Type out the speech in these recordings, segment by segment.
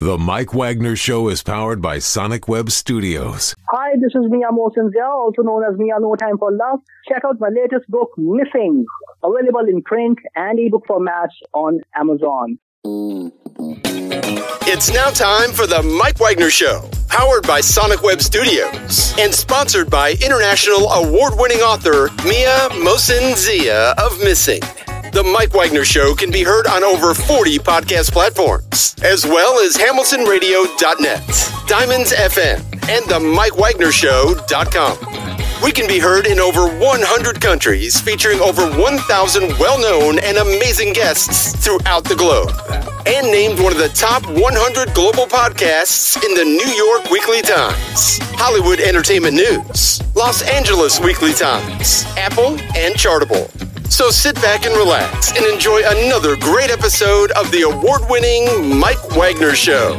The Mike Wagner Show is powered by Sonic Web Studios. Hi, this is Mia Mohsen Zia, also known as Mia No Time for Love. Check out my latest book, Missing, available in print and ebook formats on Amazon. It's now time for the Mike Wagner Show, powered by Sonic Web Studios and sponsored by international award-winning author Mia Mohsen Zia of Missing. The Mike Wagner Show can be heard on over 40 podcast platforms, as well as HamiltonRadio.net, Diamonds FM, and the MikeWagnerShow.com. We can be heard in over 100 countries, featuring over 1,000 well known and amazing guests throughout the globe. And named one of the top 100 global podcasts in the New York Weekly Times, Hollywood Entertainment News, Los Angeles Weekly Times, Apple, and Chartable. So sit back and relax and enjoy another great episode of the award winning Mike Wagner Show.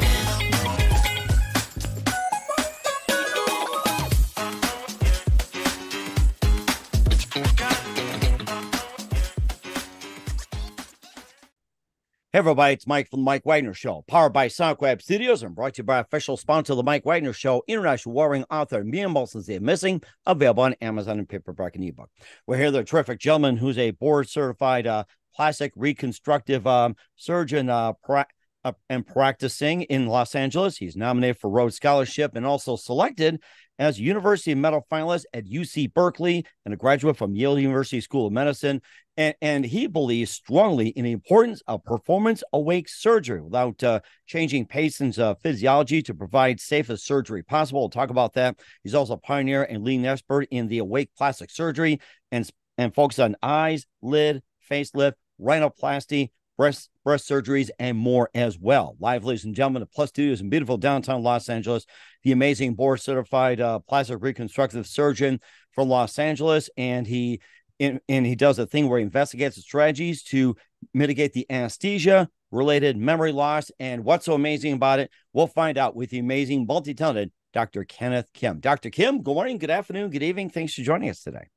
Hey everybody, it's Mike from the Mike Wagner Show, powered by Sonic Web Studios and brought to you by official sponsor of the Mike Wagner Show, international warring author Mia Mohsen Zia Missing, available on Amazon and paperback and ebook. We're here with a terrific gentleman who's a board certified uh, plastic reconstructive um, surgeon uh, pra- uh, and practicing in Los Angeles. He's nominated for Rhodes Scholarship and also selected as University Medal finalist at UC Berkeley and a graduate from Yale University School of Medicine. And, and he believes strongly in the importance of performance awake surgery without uh, changing patients' uh, physiology to provide safest surgery possible. We'll talk about that. He's also a pioneer and leading expert in the awake plastic surgery and, and focus on eyes, lid, facelift, rhinoplasty, breast breast surgeries, and more as well. Live, ladies and gentlemen, the Plus Studios in beautiful downtown Los Angeles. The amazing board certified uh, plastic reconstructive surgeon from Los Angeles, and he in, and he does a thing where he investigates the strategies to mitigate the anesthesia related memory loss. And what's so amazing about it? We'll find out with the amazing multi-talented Dr. Kenneth Kim. Dr. Kim, good morning, good afternoon, good evening. Thanks for joining us today.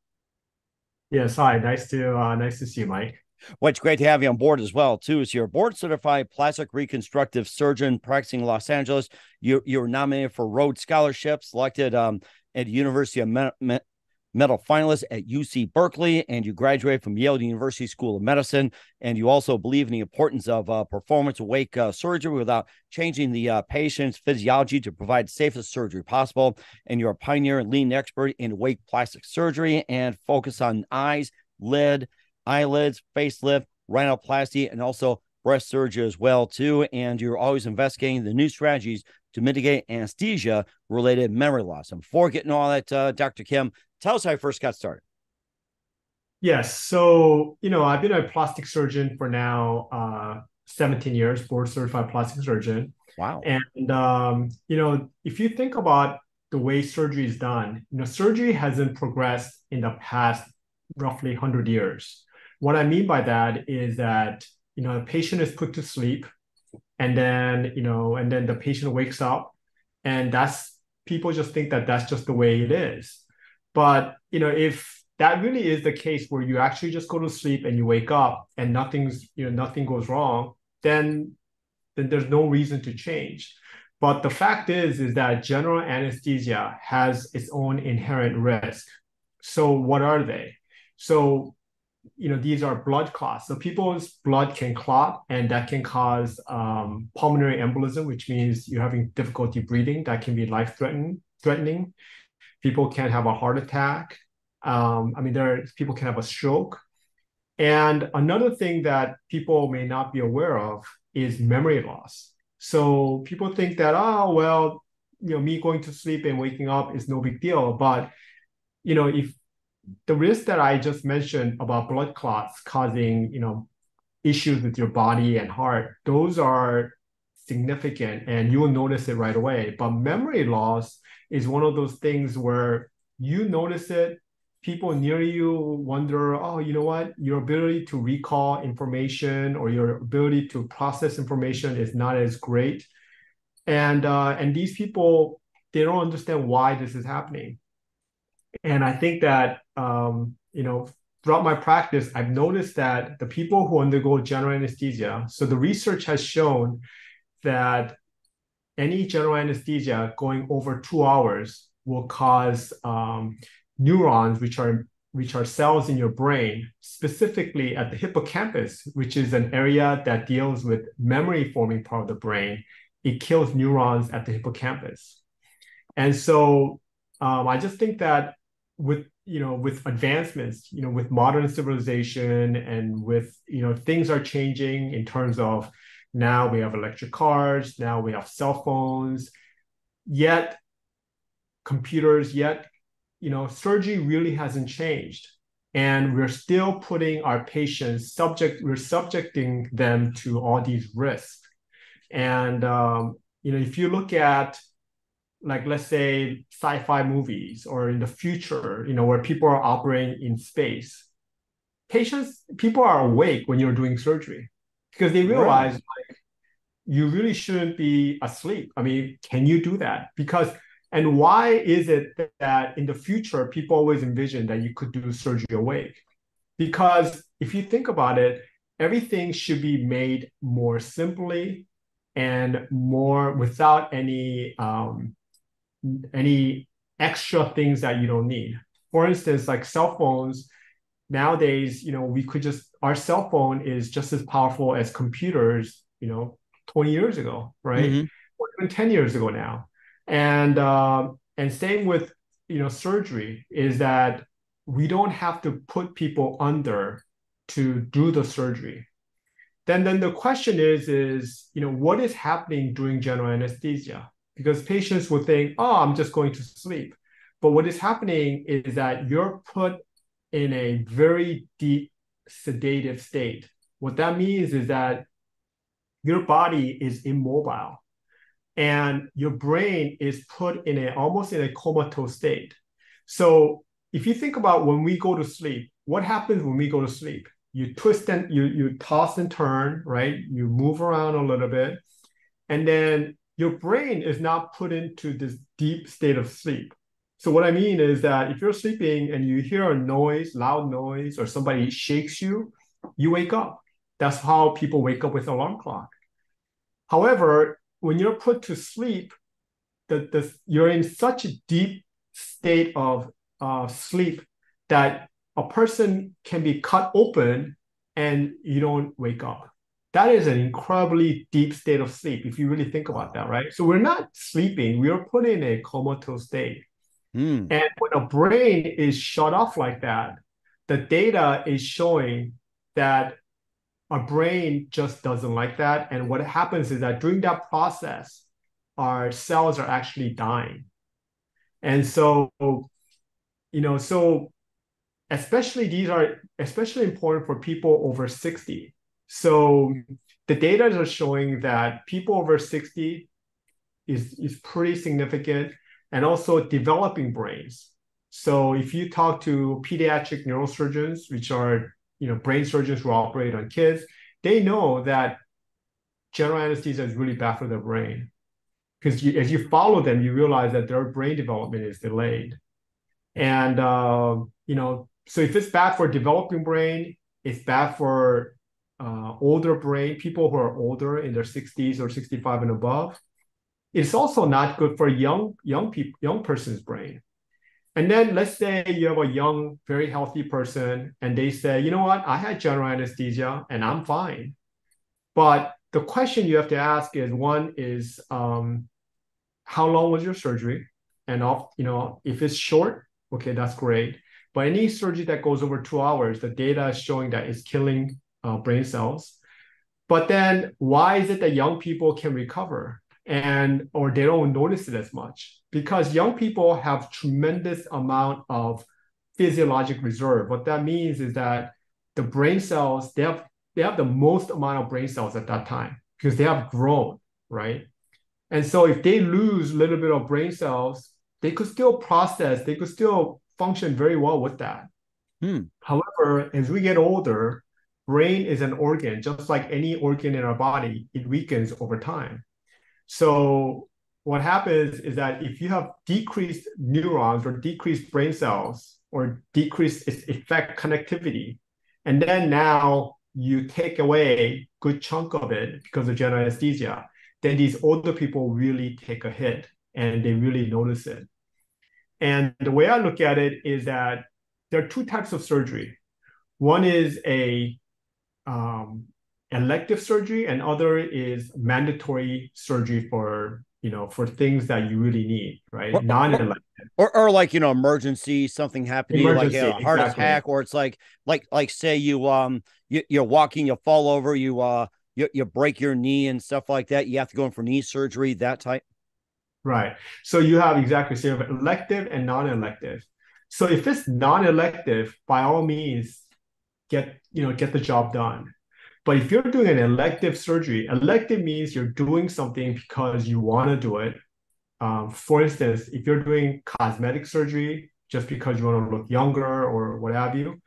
Yes, hi. Nice to uh, nice to see you, Mike. It's great to have you on board as well, too. is you're a board certified plastic reconstructive surgeon practicing in Los Angeles, you you were nominated for Rhodes Scholarship, selected um, at University of Me- Me- Medal finalist at UC Berkeley, and you graduated from Yale University School of Medicine. And you also believe in the importance of uh, performance awake uh, surgery without changing the uh, patient's physiology to provide safest surgery possible. And you're a pioneer and leading expert in awake plastic surgery and focus on eyes, lid, eyelids, facelift, rhinoplasty, and also breast surgery as well too. And you're always investigating the new strategies to mitigate anesthesia related memory loss. And before getting all that, uh, Dr. Kim, tell us how you first got started. Yes. So, you know, I've been a plastic surgeon for now uh, 17 years, board certified plastic surgeon. Wow. And, um, you know, if you think about the way surgery is done, you know, surgery hasn't progressed in the past roughly 100 years. What I mean by that is that, you know, the patient is put to sleep and then, you know, and then the patient wakes up and that's, people just think that that's just the way it is. But, you know, if that really is the case where you actually just go to sleep and you wake up and nothing's, you know, nothing goes wrong, then, then there's no reason to change. But the fact is, is that general anesthesia has its own inherent risk. So what are they? So you know these are blood clots. So people's blood can clot and that can cause um, pulmonary embolism which means you're having difficulty breathing. That can be life threatening threatening. People can have a heart attack. Um, i mean there are, people can have a stroke. And another thing that people may not be aware of is memory loss. So people think that oh well you know me going to sleep and waking up is no big deal. But you know if the risk that I just mentioned about blood clots causing, you know, issues with your body and heart, those are significant and you will notice it right away. But memory loss is one of those things where you notice it, people near you wonder, oh, you know what, your ability to recall information or your ability to process information is not as great. And uh, and these people, they don't understand why this is happening. And I think that um, you know throughout my practice, I've noticed that the people who undergo general anesthesia, so the research has shown that any general anesthesia going over two hours will cause um, neurons, which are which are cells in your brain, specifically at the hippocampus, which is an area that deals with memory forming part of the brain. It kills neurons at the hippocampus. And so um, I just think that with you know with advancements you know with modern civilization and with you know things are changing in terms of now we have electric cars now we have cell phones yet computers yet you know surgery really hasn't changed. And we're still putting our patients subject we're subjecting them to all these risks. And um, you know if you look at like let's say sci-fi movies or in the future you know where people are operating in space patients people are awake when you're doing surgery because they realize right. like you really shouldn't be asleep. I mean can you do that? Because and why is it that in the future people always envision that you could do surgery awake? Because if you think about it everything should be made more simply and more without any um, any extra things that you don't need. For instance, like cell phones, nowadays, you know, we could just our cell phone is just as powerful as computers, you know, 20 years ago, right? Mm-hmm. Or even 10 years ago now. And uh, and same with you know surgery is that we don't have to put people under to do the surgery. Then then the question is is you know what is happening during general anesthesia? Because patients would think, oh, I'm just going to sleep. But what is happening is that you're put in a very deep sedative state. What that means is that your body is immobile and your brain is put in a almost in a comatose state. So if you think about when we go to sleep, what happens when we go to sleep? You twist and you you toss and turn, right? You move around a little bit. And then your brain is not put into this deep state of sleep. So what I mean is that if you're sleeping and you hear a noise, loud noise, or somebody shakes you, you wake up. That's how people wake up with alarm clock. However, when you're put to sleep, the, the, you're in such a deep state of uh, sleep that a person can be cut open and you don't wake up that is an incredibly deep state of sleep if you really think about that right? So we're not sleeping we are put in a comatose state. Mm. and when a brain is shut off like that the data is showing that our brain just doesn't like that. And what happens is that during that process our cells are actually dying. And so you know so especially these are especially important for people over 60 so the data are showing that people over 60 is, is pretty significant and also developing brains. So if you talk to pediatric neurosurgeons, which are you know brain surgeons who operate on kids, they know that general anesthesia is really bad for their brain. Because as you follow them, you realize that their brain development is delayed. And uh, you know, so if it's bad for developing brain, it's bad for uh, older brain, people who are older in their 60s or 65 and above. It's also not good for young young people, young person's brain. And then let's say you have a young, very healthy person, and they say, you know what, I had general anesthesia and I'm fine. But the question you have to ask is one is um, how long was your surgery? And off, you know, if it's short, okay, that's great. But any surgery that goes over two hours, the data is showing that it's killing uh, brain cells. But then why is it that young people can recover and or they don't notice it as much? Because young people have tremendous amount of physiologic reserve. What that means is that the brain cells, they have they have the most amount of brain cells at that time because they have grown, right? And so if they lose a little bit of brain cells, they could still process, they could still function very well with that. Hmm. However, as we get older, brain is an organ, just like any organ in our body, it weakens over time. So what happens is that if you have decreased neurons or decreased brain cells or decreased its effect connectivity, and then now you take away a good chunk of it because of general anesthesia, then these older people really take a hit and they really notice it. And the way I look at it is that there are two types of surgery. One is a um, elective surgery, and other is mandatory surgery for you know for things that you really need, right? Or- Non-elective. or or like you know emergency something happening Emergency, like a heart exactly. attack or it's like like like say you um you, you're walking you fall over you uh you, you break your knee and stuff like that you have to go in for knee surgery that type Right. So you have exactly so you have elective and non-elective. So if it's non-elective, by all means, get you know get the job done. But if you're doing an elective surgery, elective means you're doing something because you want to do it. Um, for instance, if you're doing cosmetic surgery just because you want to look younger or what have you,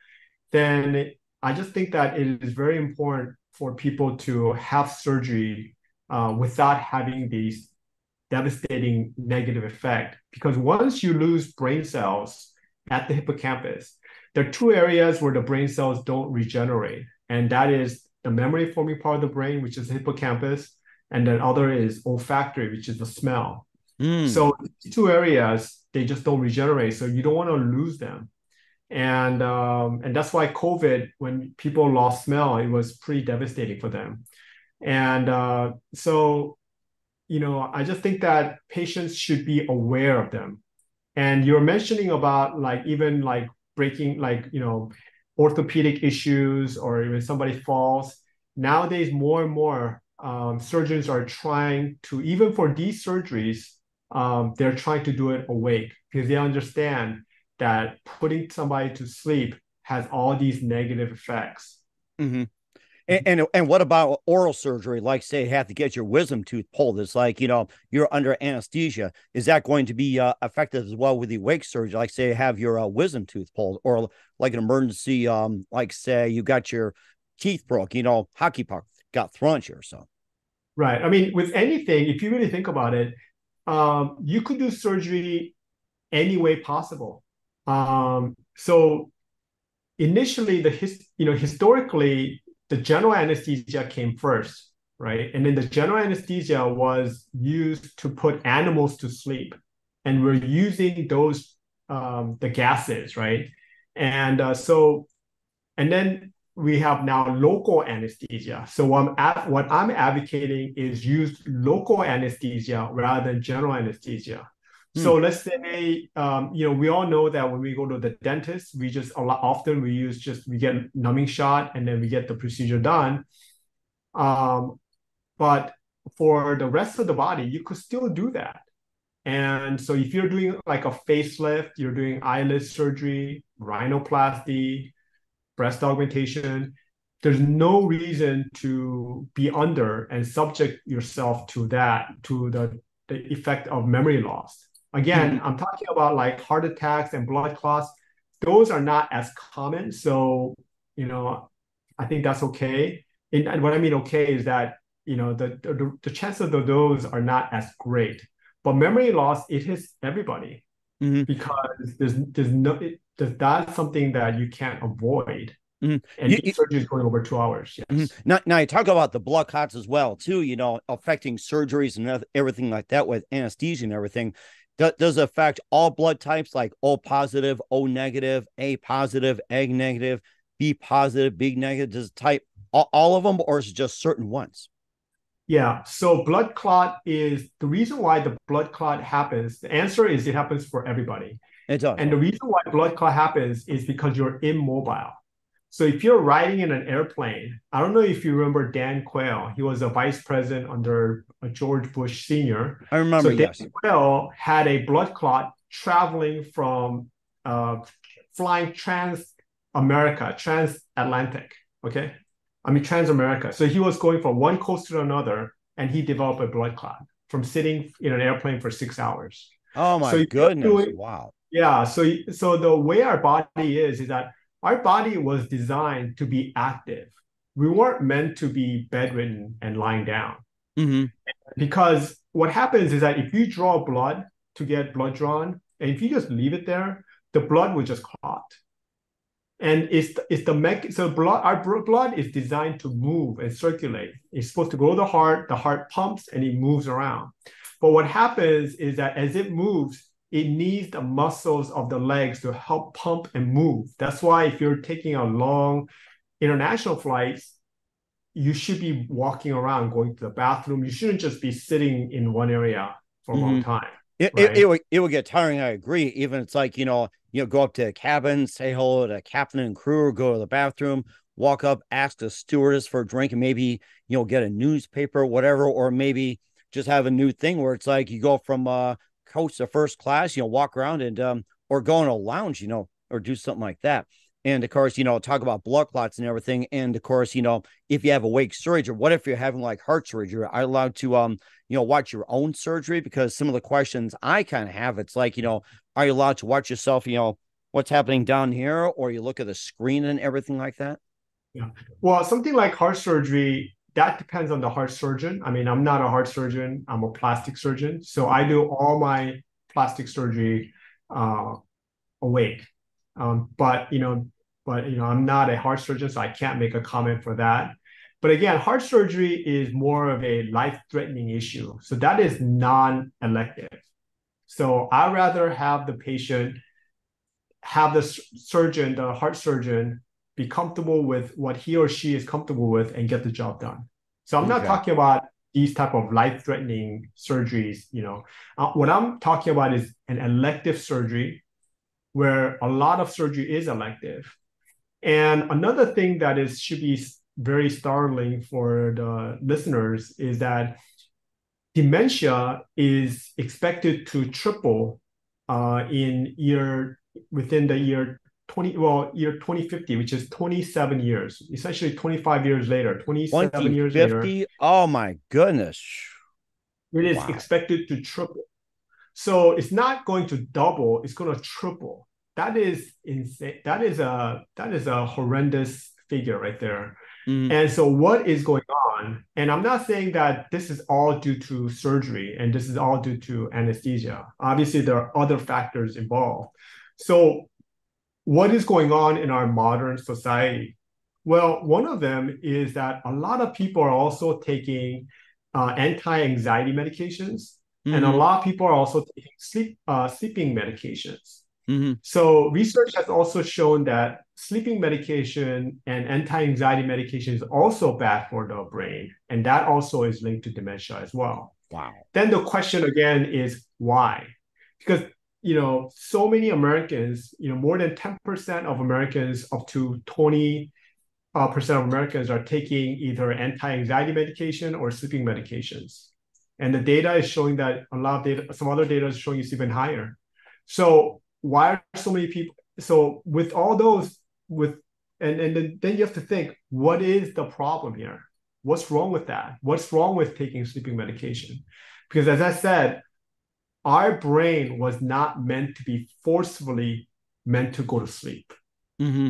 then I just think that it is very important for people to have surgery uh, without having these devastating negative effect. Because once you lose brain cells at the hippocampus, there are two areas where the brain cells don't regenerate, and that is the memory forming part of the brain, which is the hippocampus, and then other is olfactory, which is the smell. Hmm. So these two areas they just don't regenerate, so you don't want to lose them. And um, and that's why COVID, when people lost smell, it was pretty devastating for them. And uh, so, you know, I just think that patients should be aware of them. And you're mentioning about like even like breaking like you know orthopedic issues or even somebody falls. Nowadays, more and more um, surgeons are trying to even for these surgeries, um, they're trying to do it awake because they understand that putting somebody to sleep has all these negative effects. Mhm. And, and and what about oral surgery? Like, say, you have to get your wisdom tooth pulled. It's like you know you're under anesthesia. Is that going to be uh, effective as well with the wake surgery? Like, say, you have your uh, wisdom tooth pulled, or like an emergency, um, like say you got your teeth broke. You know, hockey puck got thrown at you or something. Right. I mean, with anything, if you really think about it, um, you could do surgery any way possible. Um, so initially, the his, you know historically, the general anesthesia came first, right? And then the general anesthesia was used to put animals to sleep, and we're using those um, the gases, right? And uh, so, and then we have now local anesthesia. So what I'm, ad- what I'm advocating is use local anesthesia rather than general anesthesia. So let's say, um, you know, we all know that when we go to the dentist, we just a lot often we use just we get numbing shot and then we get the procedure done. Um, but for the rest of the body, you could still do that. And so if you're doing like a facelift, you're doing eyelid surgery, rhinoplasty, breast augmentation, there's no reason to be under and subject yourself to that, to the, the effect of memory loss. Again, I'm talking about like heart attacks and blood clots. Those are not as common. So, you know, I think that's okay. And, and what I mean okay is that, you know, the, the, the chances of those are not as great. But memory loss, it hits everybody Mhm. because there's there's no it, there's, that's something that you can't avoid. Mhm. And You- you- surgery is going over two hours. Yes. Mhm. Now, now you talk about the blood clots as well, too. You know, affecting surgeries and everything like that with anesthesia and everything. Do- does it affect all blood types, like O positive, O negative, A positive, A negative, B positive, B negative? Does it type all, all of them, or is it just certain ones? Yeah. So blood clot is the reason why the blood clot happens. The answer is it happens for everybody. It does. And the reason why blood clot happens is because you're immobile. So if you're riding in an airplane, I don't know if you remember Dan Quayle. He was a vice president under uh, George Bush Senior. I remember. so Dan yes. Quayle had a blood clot traveling from uh, flying trans America, transatlantic. Okay, I mean trans-America. So he was going from one coast to another, and he developed a blood clot from sitting in an airplane for six hours. Oh my so goodness! doing- wow. Yeah. So so the way our body is is that our body was designed to be active. We weren't meant to be bedridden and lying down hmm because what happens is that if you draw blood to get blood drawn, and if you just leave it there, the blood will just clot. and it's it's the mech so blood our blood is designed to move and circulate it's supposed to go to the heart the heart pumps and it moves around but what happens is that as it moves it needs the muscles of the legs to help pump and move that's why if you're taking a long international flight, you should be walking around going to the bathroom you shouldn't just be sitting in one area for a mm-hmm. long time it, right? it, it, would, it would get tiring i agree even it's like you know you know, go up to a cabin, say hello to captain and crew, go to the bathroom, walk up, ask the stewardess for a drink, and maybe you know get a newspaper, whatever, or maybe just have a new thing where it's like you go from uh coach the first class, you know, walk around and um or go in a lounge, you know, or do something like that. And of course, you know, talk about blood clots and everything. And of course, you know, if you have a awake surgery, what if you're having like heart surgery? Are you allowed to um, you know, watch your own surgery? Because some of the questions I kind of have, it's like, you know, are you allowed to watch yourself, you know, what's happening down here, or you look at the screen and everything like that? Yeah. Well, something like heart surgery, that depends on the heart surgeon. I mean, I'm not a heart surgeon, I'm a plastic surgeon. So I do all my plastic surgery uh, awake. Um, but you know, but you know, I'm not a heart surgeon, so I can't make a comment for that. But again, heart surgery is more of a life-threatening issue. So that is non-elective. So I'd rather have the patient have the surgeon, the heart surgeon, be comfortable with what he or she is comfortable with and get the job done. So I'm okay. not talking about these type of life-threatening surgeries. You know, uh, what I'm talking about is an elective surgery, where a lot of surgery is elective. And another thing that is should be very startling for the listeners is that dementia is expected to triple uh, in year within the year 20 well year 2050 which is 27 years essentially 25 years later 27 years later oh my goodness it is wow. expected to triple so it's not going to double it's going to triple that is insane that is a that is a horrendous figure right there Mm. And so, what is going on? And I'm not saying that this is all due to surgery and this is all due to anesthesia. Obviously, there are other factors involved. So, what is going on in our modern society? Well, one of them is that a lot of people are also taking uh, anti-anxiety medications, mm-hmm. and a mm-hmm. lot of people are also taking sleep uh, sleeping medications. Mm-hmm. So research has also shown that sleeping medication and anti-anxiety medication is also bad for the brain, and that also is linked to dementia as well. Wow. Then the question again is why? Because you know, so many Americans, you know, more than 10% of Americans up to 20 uh, percent of Americans are taking either anti-anxiety medication or sleeping medications. And the data is showing that a lot of data, some other data is showing it's even higher. So why are so many people so with all those with and and then, then you have to think what is the problem here what's wrong with that what's wrong with taking sleeping medication because as i said our brain was not meant to be forcefully meant to go to sleep mm-hmm.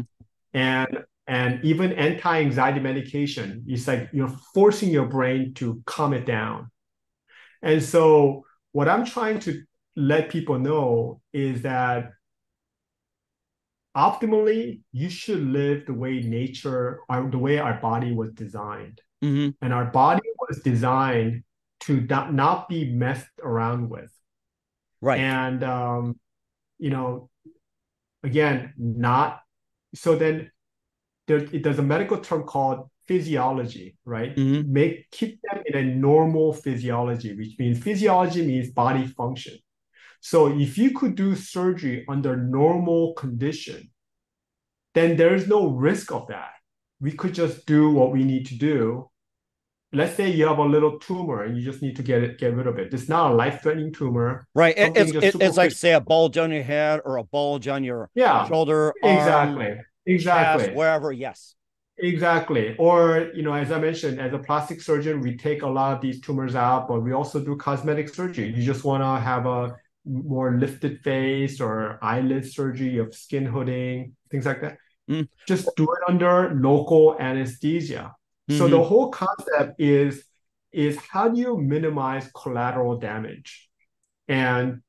and and even anti-anxiety medication is like you're forcing your brain to calm it down and so what i'm trying to let people know is that optimally you should live the way nature or the way our body was designed mm-hmm. and our body was designed to not, not be messed around with right and um you know again not so then there, there's a medical term called physiology right mm-hmm. make keep them in a normal physiology which means physiology means body function so if you could do surgery under normal condition, then there is no risk of that. We could just do what we need to do. Let's say you have a little tumor and you just need to get it, get rid of it. It's not a life-threatening tumor. Right. It's, it's, it's like say a bulge on your head or a bulge on your yeah, shoulder. Exactly. Arm, exactly. Chest, wherever. Yes. Exactly. Or, you know, as I mentioned, as a plastic surgeon, we take a lot of these tumors out, but we also do cosmetic surgery. You just want to have a more lifted face or eyelid surgery of skin hooding, things like that. Mm. Just do it under local anesthesia. Mm-hmm. So the mm-hmm. whole concept is is how do you minimize collateral damage? And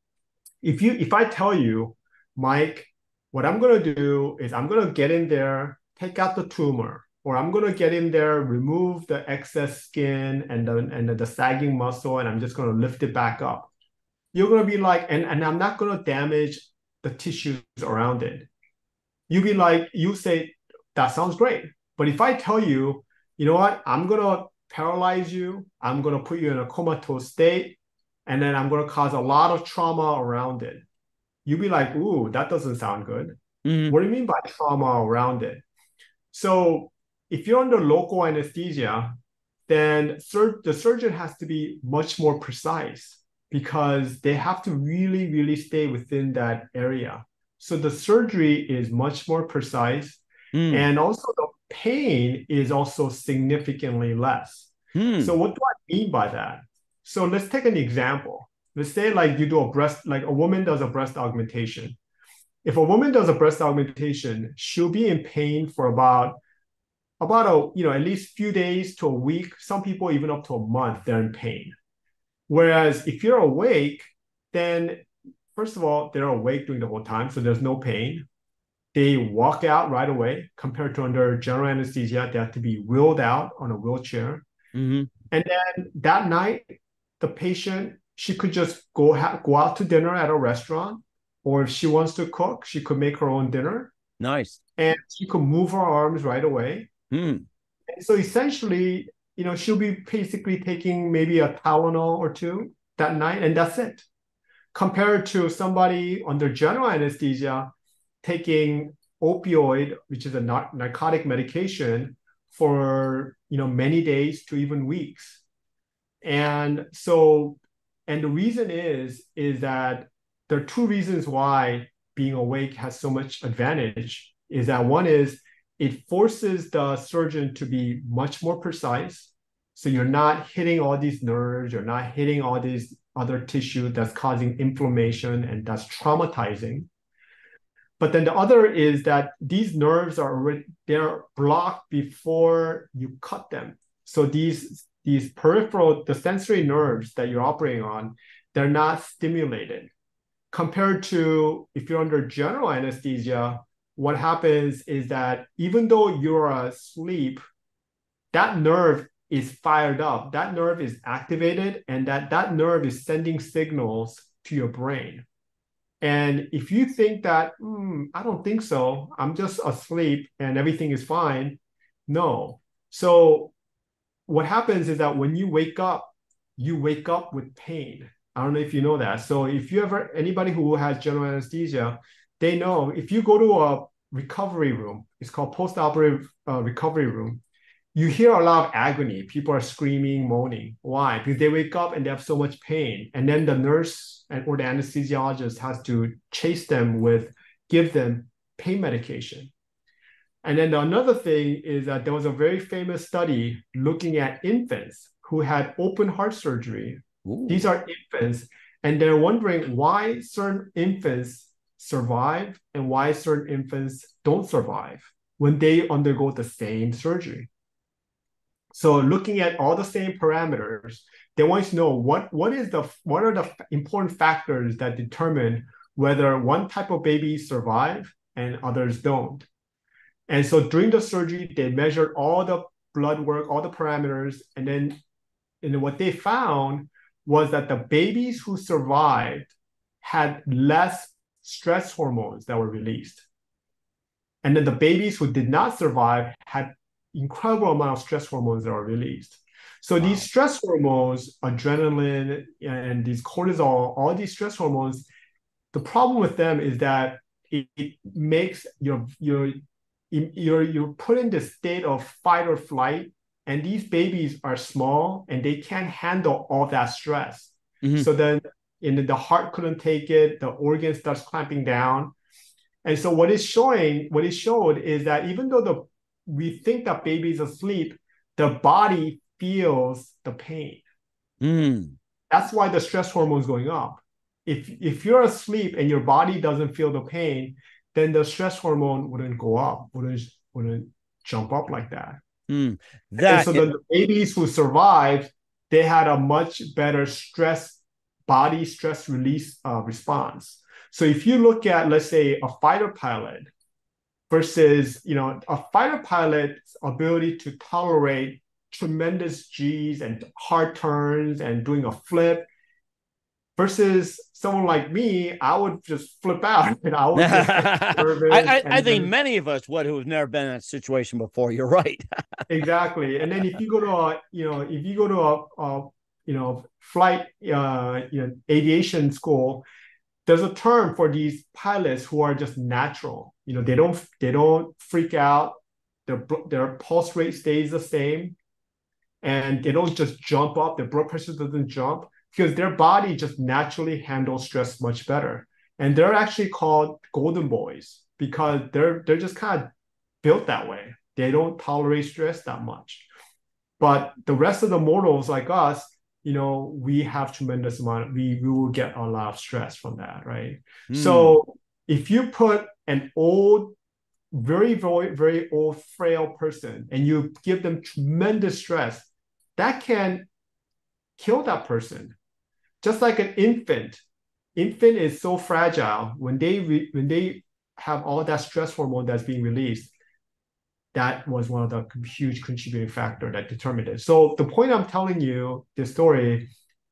if you if I tell you, Mike, what I'm going to do is I'm going to get in there, take out the tumor, or I'm going to get in there, remove the excess skin and the, and the, the sagging muscle, and I'm just going to lift it back up. You're going to be like, and, and I'm not going to damage the tissues around it. You'll be like, you say, that sounds great. But if I tell you, you know what, I'm going to paralyze you, I'm going to put you in a comatose state, and then I'm going to cause a lot of trauma around it. You'd be like, ooh, that doesn't sound good. Mm-hmm. What do you mean by trauma around it? So if you're under local anesthesia, then sur- the surgeon has to be much more precise because they have to really, really stay within that area. So the surgery is much more precise. Mm. And also the pain is also significantly less. Mm. So what do I mean by that? So let's take an example. Let's say like you do a breast, like a woman does a breast augmentation. If a woman does a breast augmentation, she'll be in pain for about about a you know at least few days to a week. Some people even up to a month they're in pain. Whereas if you're awake, then first of all they're awake during the whole time, so there's no pain. They walk out right away. Compared to under general anesthesia, they have to be wheeled out on a wheelchair. Mm-hmm. And then that night, the patient she could just go ha- go out to dinner at a restaurant, or if she wants to cook, she could make her own dinner. Nice. And she could move her arms right away. Mm. So essentially, you know, she'll be basically taking maybe a Tylenol or two that night, and that's it. Compared to somebody under general anesthesia taking opioid, which is a narcotic medication, for you know many days to even weeks. And so, and the reason is is that there are two reasons why being awake has so much advantage. Is that one is it forces the surgeon to be much more precise. So you're not hitting all these nerves, you're not hitting all these other tissue that's causing inflammation and that's traumatizing. But then the other is that these nerves are already they're blocked before you cut them. So these these peripheral the sensory nerves that you're operating on, they're not stimulated. Compared to if you're under general anesthesia, what happens is that even though you're asleep, that nerve is fired up. That nerve is activated, and that that nerve is sending signals to your brain. And if you think that, mm, I don't think so, I'm just asleep and everything is fine, no. So what happens is that when you wake up, you wake up with pain. I don't know if you know that. So if you ever anybody who has general anesthesia, they know if you go to a recovery room, it's called post-operative uh, recovery room, you hear a lot of agony. People are screaming, moaning. Why? Because they wake up and they have so much pain. And then the nurse and or the anesthesiologist has to chase them with, give them pain medication. And then another thing is that there was a very famous study looking at infants who had open heart surgery. Ooh. These are infants, and they're wondering why certain infants survive and why certain infants don't survive when they undergo the same surgery. So looking at all the same parameters, they want to know what, what is the what are the important factors that determine whether one type of baby survive and others don't. And so during the surgery, they measured all the blood work, all the parameters, and then and what they found was that the babies who survived had less stress hormones that were released. And then the babies who did not survive had incredible amount of stress hormones that are released. So wow. these stress hormones, adrenaline and these cortisol, all these stress hormones, the problem with them is that it, it makes your your you're you're put in the state of fight or flight, and these babies are small and they can't handle all that stress. Mm-hmm. So then in the, the heart couldn't take it, the organ starts clamping down. And so what is showing, what it showed is that even though the we think that baby is asleep, the body feels the pain. Mm. That's why the stress hormone is going up. If if you're asleep and your body doesn't feel the pain, then the stress hormone wouldn't go up, wouldn't wouldn't jump up like that. Mm. That and so the babies who survived, they had a much better stress body stress release uh, response. So if you look at, let's say, a fighter pilot versus, you know, a fighter pilot's ability to tolerate tremendous G's and hard turns and doing a flip versus someone like me, I would just flip out and I would I, I, I think then, many of us would who have never been in that situation before. You're right. exactly. And then if you go to a, you know, if you go to a, a you know, flight, uh, you know, aviation school, there's a term for these pilots who are just natural. You know, they don't they don't freak out. Their their pulse rate stays the same, and they don't just jump up. Their blood pressure doesn't jump because their body just naturally handles stress much better. And they're actually called golden boys because they're they're just kind of built that way. They don't tolerate stress that much. But the rest of the mortals like us, you know, we have tremendous amount. we we will get a lot of stress from that, right? Mm. So if you put an old, very very very old frail person and you give them tremendous stress, that can kill that person just like an infant infant is so fragile when they re- when they have all that stress hormone that's being released that was one of the huge contributing factor that determined it so the point i'm telling you this story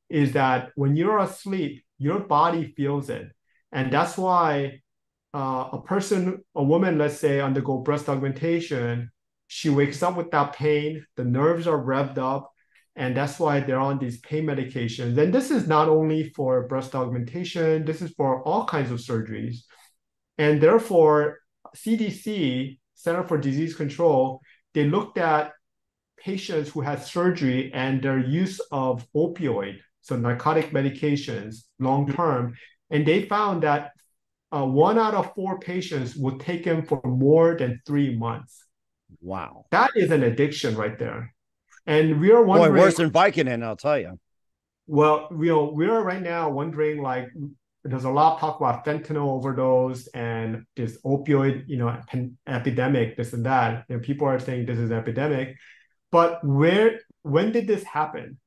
is that when you're asleep your body feels it and that's why uh, a person a woman let's say undergo breast augmentation she wakes up with that pain the nerves are revved up and that's why they're on these pain medications. And this is not only for breast augmentation, this is for all kinds of surgeries. And therefore, CDC, Center for Disease Control, they looked at patients who had surgery and their use of opioid, so narcotic medications, long term, and they found that uh, one out of four patients would take them for more than three months. Wow. That is an addiction right there. And we are wondering. Boy, worse than Vicodin, I'll tell you. Well, you know, we are right now wondering like there's a lot of talk about fentanyl overdose and this opioid, you know, epidemic, this and that. You know, people are saying this is epidemic, but where, when did this happen,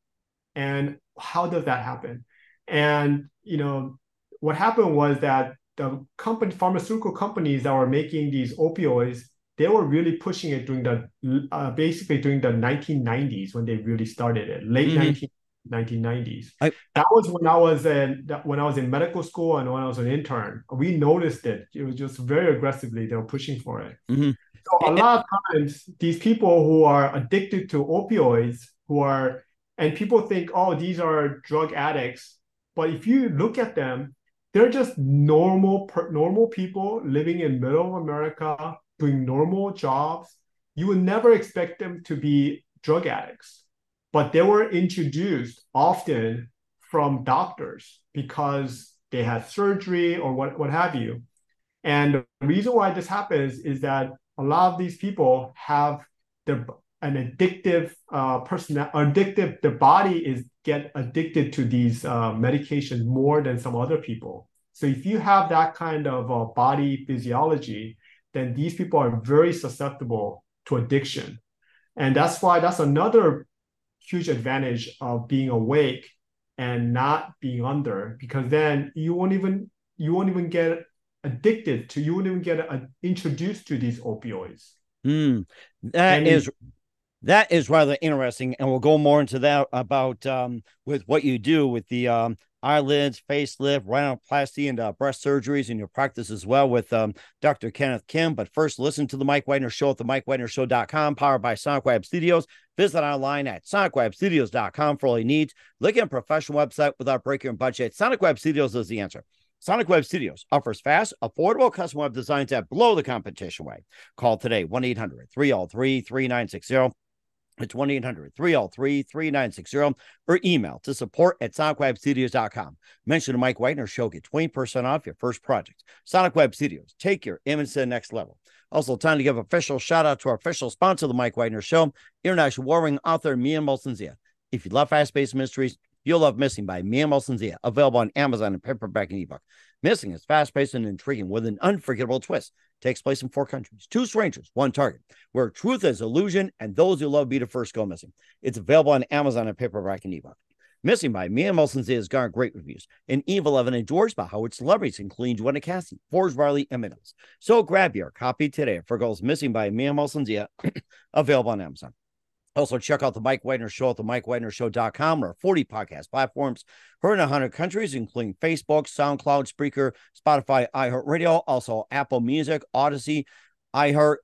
and how does that happen? And you know, what happened was that the company, pharmaceutical companies that were making these opioids they were really pushing it during the uh, basically during the 1990s when they really started it late mm-hmm. 19, 1990s I, that was when i was in when i was in medical school and when i was an intern. We noticed it. It was just very aggressively they were pushing for it. Mm-hmm. so a lot of times these people who are addicted to opioids who are and people think oh these are drug addicts. But if you look at them they're just normal normal people living in middle of america doing normal jobs, you would never expect them to be drug addicts. But they were introduced often from doctors because they had surgery or what, what have you. And the reason why this happens is that a lot of these people have their an addictive uh, person addictive the body is get addicted to these uh, medications more than some other people so if you have that kind of uh, body physiology then these people are very susceptible to addiction. And that's why that's another huge advantage of being awake and not being under, because then you won't even you won't even get addicted to you won't even get uh, introduced to these opioids. Mm, that and is that is rather interesting, and we'll go more into that about um, with what you do with the um, eyelids, facelift, rhinoplasty, and uh, breast surgeries in your practice as well with um, Dr. Kenneth Kim. But first, listen to the Mike Wagner Show at the mike weiner MikeWagnerShow.com, powered by Sonic Web Studios. Visit online at SonicWebStudios.com for all your needs. Look at a professional website without breaking your budget. Sonic Web Studios is the answer. Sonic Web Studios offers fast, affordable custom web designs that blow the competition away. Call today 1 800 303 3960 it's 1 800 303 3960 or email to support at sonicwebstudios.com. Mention the Mike Wagner Show, get 20% off your first project. Sonic Web Studios, take your image to the next level. Also, time to give official shout out to our official sponsor the Mike Wagner Show, international warring author Mia Molson If you love fast paced mysteries, you'll love Missing by Mia Molson available on Amazon and paperback and ebook. Missing is fast paced and intriguing with an unforgettable twist takes place in four countries, two strangers, one target, where truth is illusion and those who love be the first go missing. It's available on Amazon and paperback and ebook. Missing by Mia Molson has garnered great reviews. And Evil Evan endorsed by Howard celebrities, including Joanna Cassie, Forbes Riley, and Middles. So grab your copy today for Girls Missing by Mia Molson available on Amazon. Also, check out the Mike Weidner Show at the MikeWagnerShow.com or 40 podcast platforms. Heard in 100 countries, including Facebook, SoundCloud, Spreaker, Spotify, iHeartRadio, also Apple Music, Odysee, iHeart,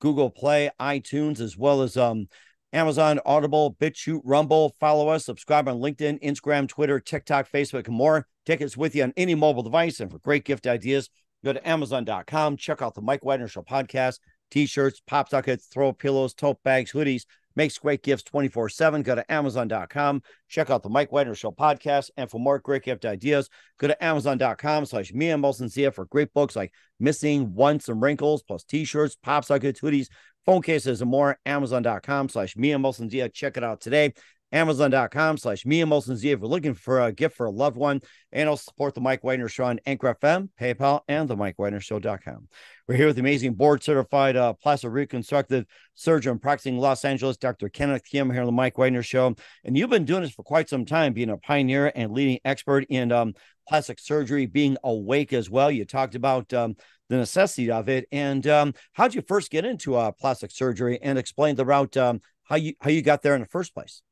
Google Play, iTunes, as well as um, Amazon, Audible, BitChute, Rumble. Follow us, subscribe on LinkedIn, Instagram, Twitter, TikTok, Facebook, and more. Take us with you on any mobile device. And for great gift ideas, go to Amazon.com. Check out the Mike Weidner Show podcast, t shirts, pop sockets, throw pillows, tote bags, hoodies. Makes great gifts 24 7. Go to Amazon.com. Check out the Mike Wagner Show podcast. And for more great gift ideas, go to Amazon.com slash me and Mohsin Zia for great books like Missing Once and Wrinkles, plus t shirts, pop sockets, hoodies, phone cases, and more. Amazon.com slash me and Mohsin Zia. Check it out today. Amazon.com slash me and Molson Z if you're looking for a gift for a loved one. And I'll support the Mike Wagner Show on Anchor FM, PayPal, and the Mike Wagner Show.com. We're here with the amazing board certified uh, plastic reconstructive surgeon practicing Los Angeles, Dr. Kenneth Kim, here on the Mike Wagner Show. And you've been doing this for quite some time, being a pioneer and leading expert in um, plastic surgery, being awake as well. You talked about um, the necessity of it. And um, how'd you first get into uh, plastic surgery and explain the route, um, how you how you got there in the first place?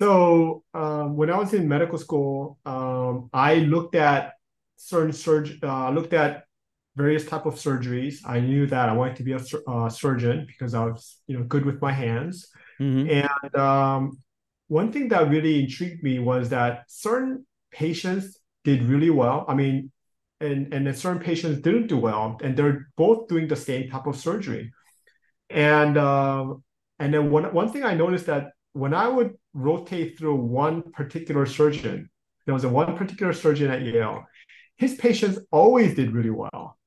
So um, when I was in medical school, um, I looked at certain surg- uh, looked at various type of surgeries. I knew that I wanted to be a uh, surgeon because I was, you know, good with my hands. Mm-hmm. And um, one thing that really intrigued me was that certain patients did really well. I mean, and and then certain patients didn't do well, and they're both doing the same type of surgery. And um, and then one one thing I noticed that when I would rotate through one particular surgeon, there was a one particular surgeon at Yale. His patients always did really well,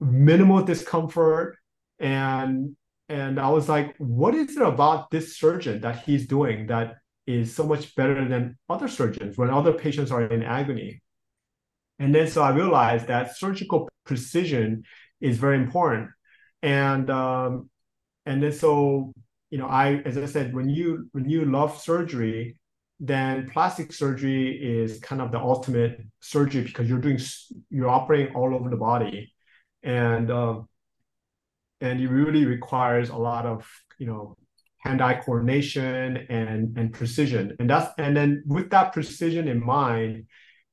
minimal discomfort, and and I was like, what is it about this surgeon that he's doing that is so much better than other surgeons when other patients are in agony? And then so I realized that surgical precision is very important, and um, and then so you know, I as I said, when you when you love surgery, then plastic surgery is kind of the ultimate surgery because you're doing you're operating all over the body, and um, and it really requires a lot of you know hand-eye coordination and and precision, and that's and then with that precision in mind,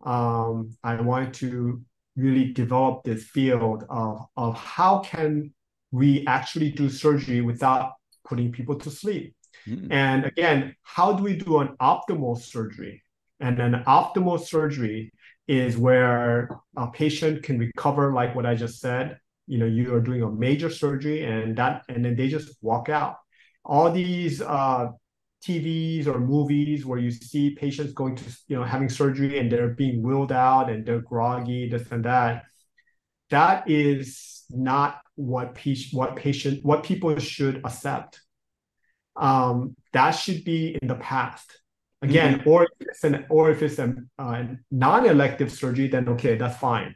um, I wanted to really develop this field of of how can we actually do surgery without putting people to sleep. Mm. And again, how do we do an optimal surgery? And an optimal surgery is where a patient can recover, like what I just said. You know, you are doing a major surgery, and that, and then they just walk out. All these uh, TVs or movies where you see patients going to, you know, having surgery and they're being wheeled out and they're groggy, this and that. That is not what patient what patient what people should accept. Um, that should be in the past. Again mm-hmm. or if it's an or if it's a uh, non-elective surgery then okay that's fine.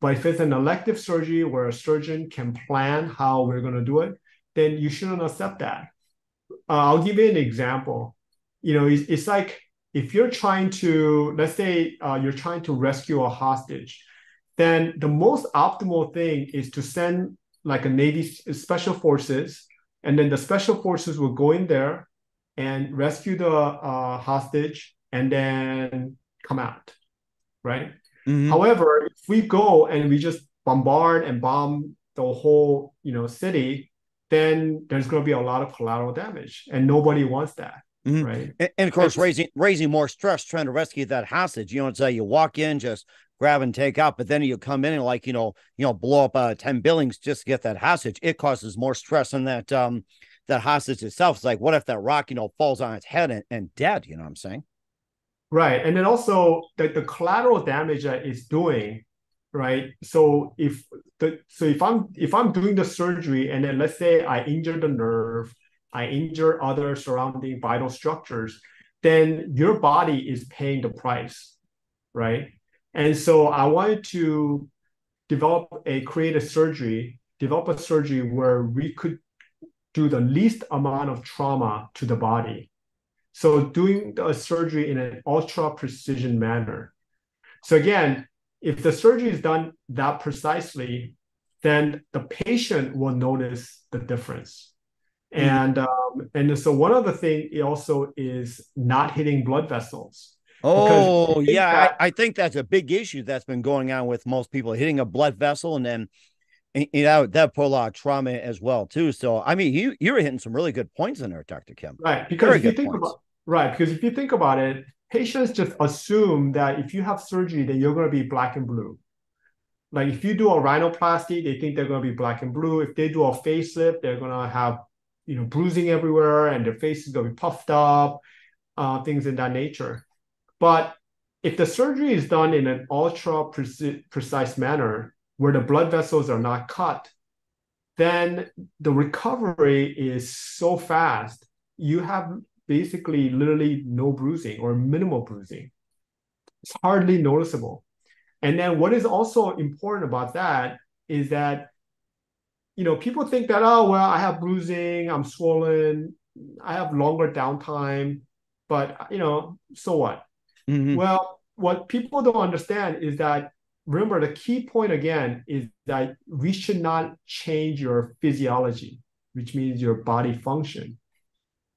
But if it's an elective surgery where a surgeon can plan how we're going to do it then you shouldn't accept that. Uh, i'll give you an example. You know it's, it's like if you're trying to let's say uh, you're trying to rescue a hostage then the most optimal thing is to send like a Navy special forces, and then the special forces will go in there and rescue the uh, hostage and then come out, right? Mm-hmm. However, if we go and we just bombard and bomb the whole, you know, city, then there's going to be a lot of collateral damage, and nobody wants that. Mm-hmm. Right. And, and, of course, raising raising more stress trying to rescue that hostage. You know, it's like you walk in, just grab and take out, but then you come in and like, you know, you know, blow up uh 10 buildings just to get that hostage. It causes more stress on that um that hostage itself. It's like, what if that rock, you know, falls on its head and, and dead? You know what I'm saying? Right. And then also the, the collateral damage that it's doing, right? So if the so if I'm if I'm doing the surgery and then let's say I injure the nerve, I injure other surrounding vital structures, then your body is paying the price, right? And so I wanted to develop a create a surgery, develop a surgery where we could do the least amount of trauma to the body. So doing the surgery in an ultra precision manner. So again, if the surgery is done that precisely, then the patient will notice the difference. Mm. And um, and so one other thing also is not hitting blood vessels. Oh yeah, that, I, I, think that's a big issue that's been going on with most people hitting a blood vessel and then you know that put a lot of trauma as well too. So I mean, you you were hitting some really good points in there, Dr. Kim. Right, because Very if you think points. about right, because if you think about it, patients just assume that if you have surgery, then you're going to be black and blue. Like if you do a rhinoplasty, they think they're going to be black and blue. If they do a facelift, they're going to have you know bruising everywhere and their face is going to be puffed up, uh, things in that nature. But if the surgery is done in an ultra preci- precise manner where the blood vessels are not cut, then the recovery is so fast. You have basically literally no bruising or minimal bruising. It's hardly noticeable. And then what is also important about that is that you know people think that oh well I have bruising, I'm swollen, I have longer downtime, but you know so what? Mm-hmm. Well, what people don't understand is that remember the key point again is that we should not change your physiology, which means your body function.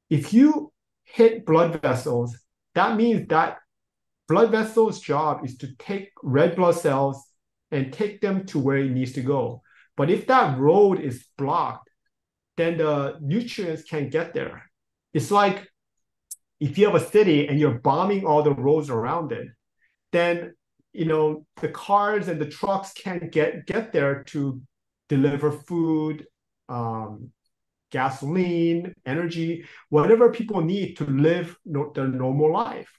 If you hit blood vessels, that means that blood vessels' job is to take red blood cells and take them to where it needs to go. But if that road is blocked, then the nutrients can't get there. It's like if you have a city and you're bombing all the roads around it, then you know the cars and the trucks can't get get there to deliver food, um, gasoline, energy, whatever people need to live no, their normal life.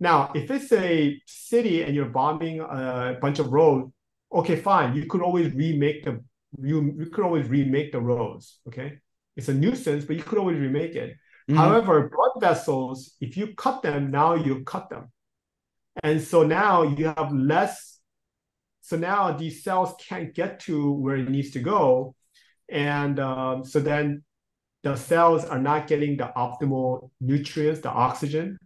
Now, if it's a city and you're bombing a bunch of roads, okay, fine. You could always remake the you, you could always remake the roads. Okay, it's a nuisance, but you could always remake it. Mm-hmm. However, blood vessels, if you cut them, now you cut them. And so now you have less. So now these cells can't get to where it needs to go. And um, so then the cells are not getting the optimal nutrients, the oxygen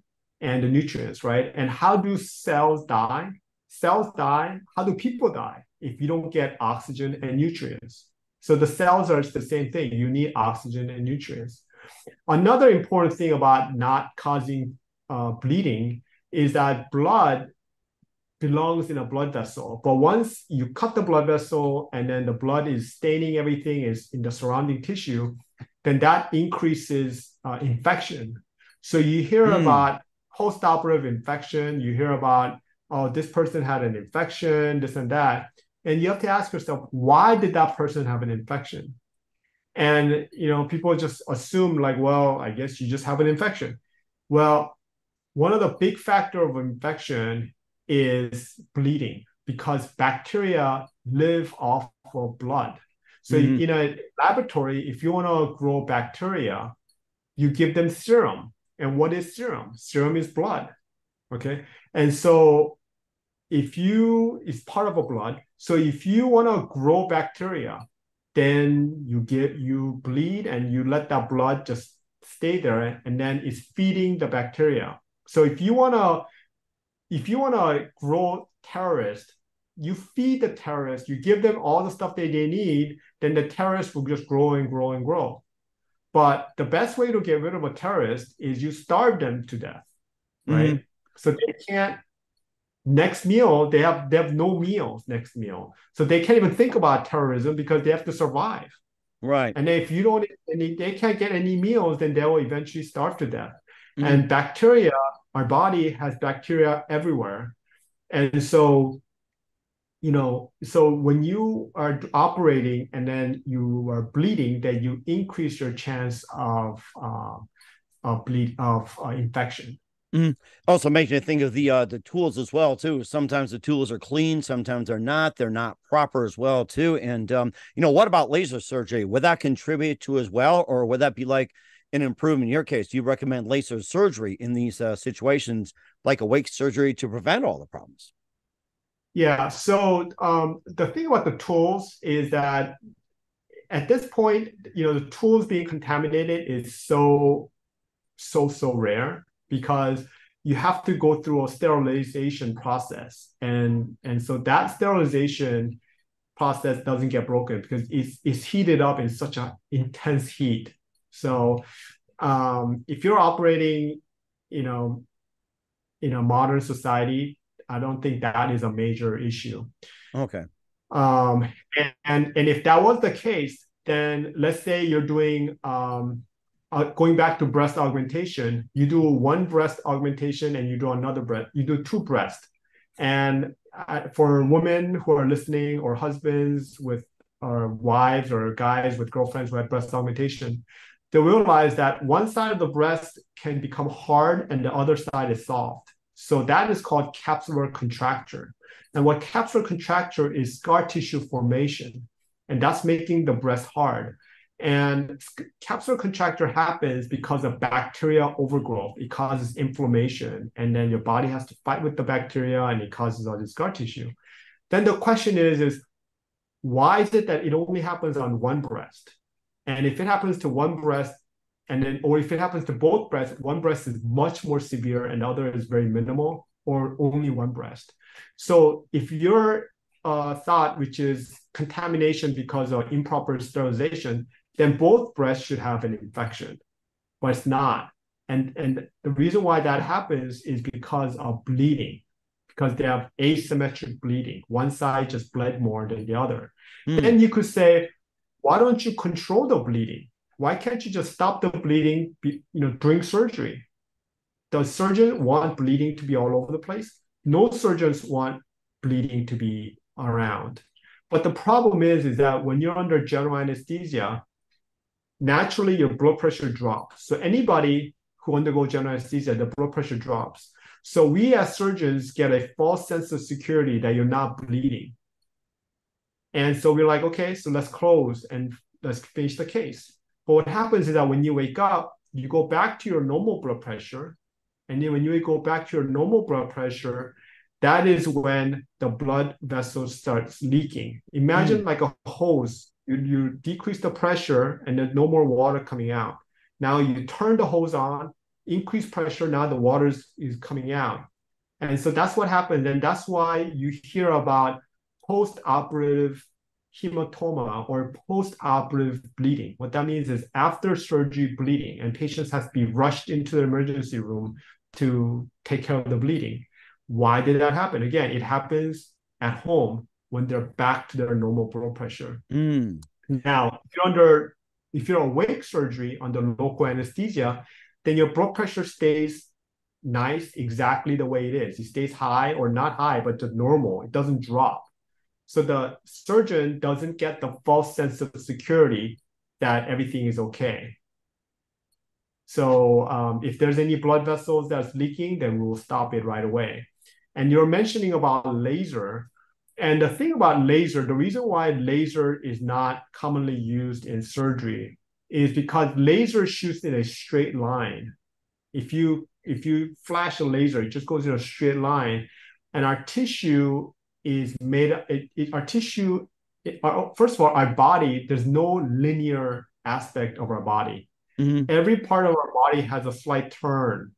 and the nutrients, right? And how do cells die? Cells die. How do people die if you don't get oxygen and nutrients? So the cells are the same thing. You need oxygen and nutrients. Another important thing about not causing uh, bleeding is that blood belongs in a blood vessel. But once you cut the blood vessel and then the blood is staining everything is in the surrounding tissue, then that increases uh, infection. So you hear mm. about post-operative infection, you hear about, oh, this person had an infection, this and that. And you have to ask yourself, why did that person have an infection? And you know, people just assume like, well, I guess you just have an infection. Well, one of the big factor of infection is bleeding because bacteria live off of blood. So mm-hmm. in a laboratory, if you want to grow bacteria, you give them serum. And what is serum? Serum is blood. Okay. And so if you is part of a blood, so if you want to grow bacteria, then you get you bleed and you let that blood just stay there and then it's feeding the bacteria. So if you want to if you want to grow terrorists you feed the terrorists you give them all the stuff that they need then the terrorists will just grow and grow and grow. But the best way to get rid of a terrorist is you starve them to death right? Mm-hmm. so they can't next meal they have they have no meals next meal. So they can't even think about terrorism because they have to survive. Right. And if you don't any, they can't get any meals then they will eventually starve to death. Mm-hmm. and bacteria our body has bacteria everywhere. And so you know so when you are operating and then you are bleeding then you increase your chance of uh, of bleed of uh, infection Mm. Also makes me think of the uh, the tools as well too. Sometimes the tools are clean, sometimes they're not. They're not proper as well too. And um, you know, what about laser surgery? Would that contribute to as well, or would that be like an improvement in your case? Do you recommend laser surgery in these uh, situations, like awake surgery, to prevent all the problems? Yeah. So um, the thing about the tools is that at this point, you know, the tools being contaminated is so so so rare because you have to go through a sterilization process. And and so that sterilization process doesn't get broken because it's it's heated up in such an intense heat. So um, if you're operating you know in a modern society i don't think that is a major issue. Okay. um, and, and and if that was the case then let's say you're doing um, uh, going back to breast augmentation, you do one breast augmentation and you do another breast, you do two breasts. And uh, for women who are listening or husbands with or wives or guys with girlfriends who have breast augmentation, they realize that one side of the breast can become hard and the other side is soft. So that is called capsular contracture. And what capsular contracture is scar tissue formation, and that's making the breast hard. And capsular contracture happens because of bacteria overgrowth. It causes inflammation, and then your body has to fight with the bacteria, and it causes all this scar tissue. Then the question is, is why is it that it only happens on one breast? And if it happens to one breast, and then, or if it happens to both breasts, one breast is much more severe, and the other is very minimal, or only one breast. So if your uh, thought, which is contamination because of improper sterilization, then both breasts should have an infection, but it's not. And, and the reason why that happens is because of bleeding, because they have asymmetric bleeding. One side just bled more than the other. Hmm. Then you could say, why don't you control the bleeding? Why can't you just stop the bleeding, you know, during surgery? Does surgeon want bleeding to be all over the place? No surgeons want bleeding to be around. But the problem is, is that when you're under general anesthesia, naturally your blood pressure drops. So anybody who undergo general anesthesia, the blood pressure drops. So we as surgeons get a false sense of security that you're not bleeding. And so we're like, okay, so let's close and let's finish the case. But what happens is that when you wake up, you go back to your normal blood pressure. And then when you go back to your normal blood pressure, that is when the blood vessel starts leaking. Imagine mm. like a hose you, you decrease the pressure and there's no more water coming out. Now you turn the hose on, increase pressure, now the water is, coming out. And so that's what happens. And that's why you hear about post-operative hematoma or post-operative bleeding. What that means is after surgery bleeding, and patients have to be rushed into the emergency room to take care of the bleeding. Why did that happen? Again, it happens at home when they're back to their normal blood pressure. Mm. Now, if you're under if you're awake surgery under local anesthesia, then your blood pressure stays nice exactly the way it is. It stays high or not high, but just normal. It doesn't drop. So the surgeon doesn't get the false sense of security that everything is okay. So um, if there's any blood vessels that's leaking, then we will stop it right away. And you're mentioning about laser. And the thing about laser, the reason why laser is not commonly used in surgery is because laser shoots in a straight line. If you if you flash a laser, it just goes in a straight line, and our tissue is made. It, it, our tissue, it, our, first of all, our body. There's no linear aspect of our body. Mhm. Every part of our body has a slight turn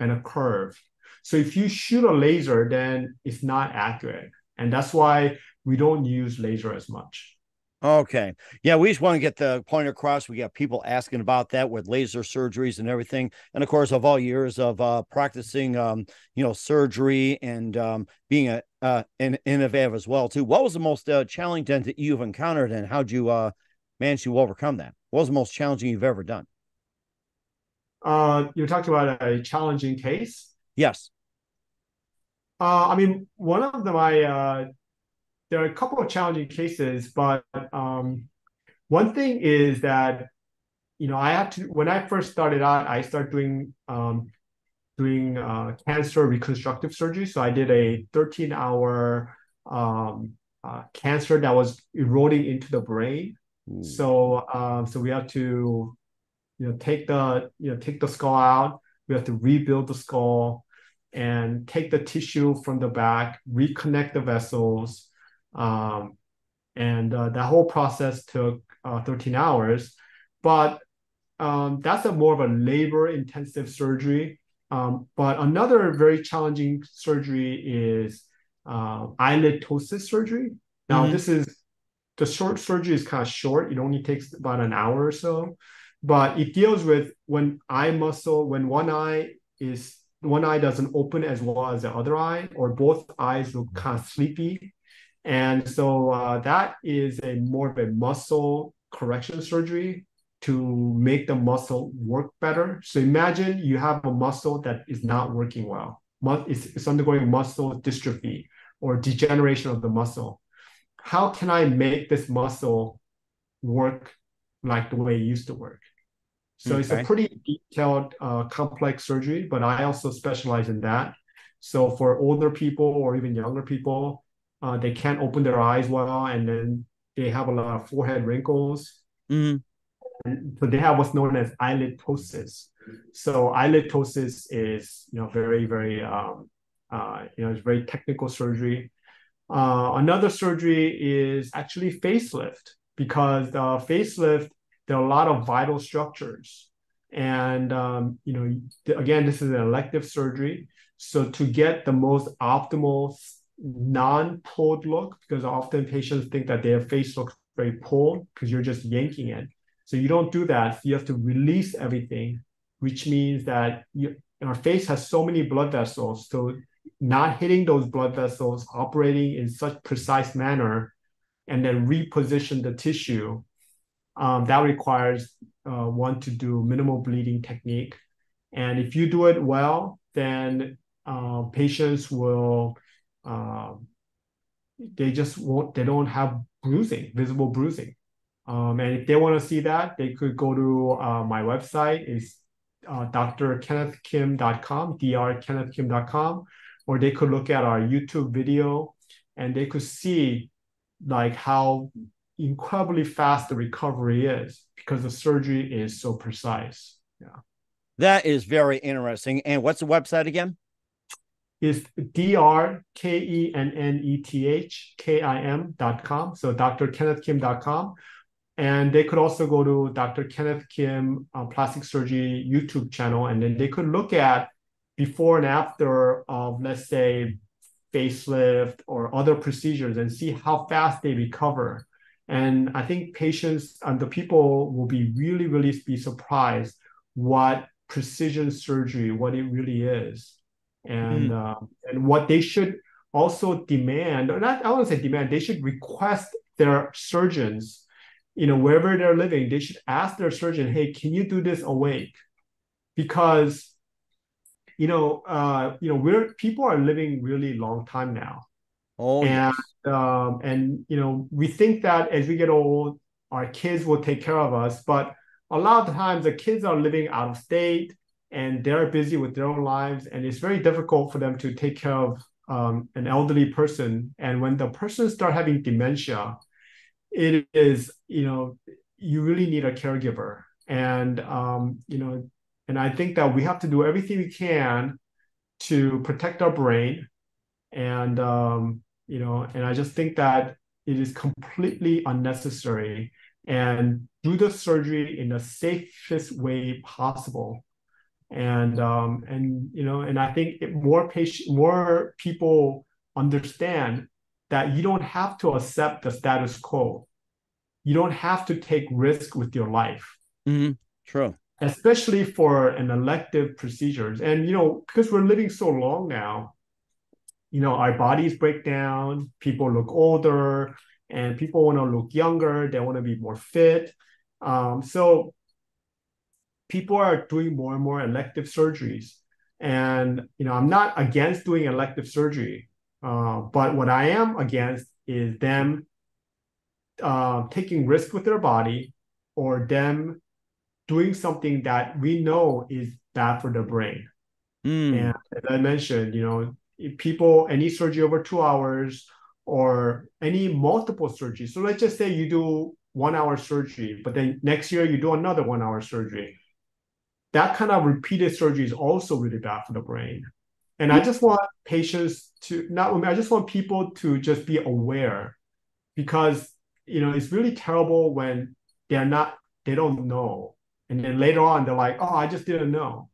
and a curve. So if you shoot a laser, then it's not accurate. And that's why we don't use laser as much. Okay. Yeah, we just want to get the point across. We got people asking about that with laser surgeries and everything. And of course, of all years of uh, practicing, um, you know, surgery and um, being a uh, an innovative as well too. What was the most uh, challenging that you've encountered, and how'd you uh, manage to overcome that? What was the most challenging you've ever done? Uh, you're talking about a challenging case. Yes. Uh, I mean, one of them, I uh, there are a couple of challenging cases, but um, one thing is that you know I had to when I first started out, I started doing um, doing uh, cancer reconstructive surgery. So I did a 13 hour um, uh, cancer that was eroding into the brain. So um, so we have to you know take the you know take the skull out. We have to rebuild the skull and take the tissue from the back, reconnect the vessels, um, and uh, that whole process took uh, 13 hours. But um, that's a more of a labor-intensive surgery. Um, but another very challenging surgery is uh, eyelid ptosis surgery. Now, Mhm. this is the short surgery is kind of short. It only takes about an hour or so, but it deals with when eye muscle, when one eye is one eye doesn't open as well as the other eye, or both eyes look kind of sleepy. And so uh, that is a more of a muscle correction surgery to make the muscle work better. So imagine you have a muscle that is not working well. It's, it's undergoing muscle dystrophy or degeneration of the muscle. How can I make this muscle work like the way it used to work? So it's a pretty detailed, uh, complex surgery, but I also specialize in that. So for older people or even younger people, uh, they can't open their eyes well, and then they have a lot of forehead wrinkles. Mhm. And so they have what's known as eyelid ptosis. So eyelid ptosis is, you know, very, very, um, uh, you know, it's very technical surgery. Uh, another surgery is actually facelift because the facelift, there are a lot of vital structures. And, um, you know, again, this is an elective surgery. So to get the most optimal non-pulled look, because often patients think that their face looks very pulled because you're just yanking it. So you don't do that. You have to release everything, which means that you, our face has so many blood vessels. So not hitting those blood vessels, operating in such precise manner, and then reposition the tissue, um, that requires uh, one to do minimal bleeding technique. And if you do it well, then uh, patients will, uh, they just won't, they don't have bruising, visible bruising. Um, and if they want to see that, they could go to uh, my website is uh, drkennethkim.com, drkennethkim.com, or they could look at our YouTube video and they could see like how incredibly fast the recovery is because the surgery is so precise. Yeah. That is very interesting. And what's the website again? Is D R K E N N E T H K I M dot com. So drkennethkim.com. And they could also go to Dr. Kenneth Kim uh, Plastic Surgery YouTube channel, and then they could look at before and after of, let's say, facelift or other procedures and see how fast they recover. And I think patients and the people will be really, really be surprised what precision surgery, what it really is, and uh, and what they should also demand, or not, I want to say demand, they should request their surgeons you know, wherever they're living, they should ask their surgeon, hey, can you do this awake? Because, you know, uh, you know, we're people are living really long time now. Oh, and yes. um, and you know, we think that as we get old, our kids will take care of us, but a lot of times the kids are living out of state and they're busy with their own lives, and it's very difficult for them to take care of um, an elderly person. And when the person start having dementia, it is you know you really need a caregiver and um, you know and i think that we have to do everything we can to protect our brain and um, you know and i just think that it is completely unnecessary and do the surgery in the safest way possible and um, and you know and i think more patient more people understand that you don't have to accept the status quo. You don't have to take risk with your life. Mm-hmm. True. Especially for an elective procedures. And you know, because we're living so long now, you know, our bodies break down, people look older, and people want to look younger, they want to be more fit. Um, so people are doing more and more elective surgeries. And you know, I'm not against doing elective surgery. Uh, but what I am against is them uh, taking risk with their body or them doing something that we know is bad for their brain. Mm. And as I mentioned, you know, people, any surgery over two hours or any multiple surgery. So let's just say you do one hour surgery, but then next year you do another one hour surgery. That kind of repeated surgery is also really bad for the brain. And I just want patients to not, I just want people to just be aware because, you know, it's really terrible when they're not, they don't know. And then later on, they're like, oh, I just didn't know.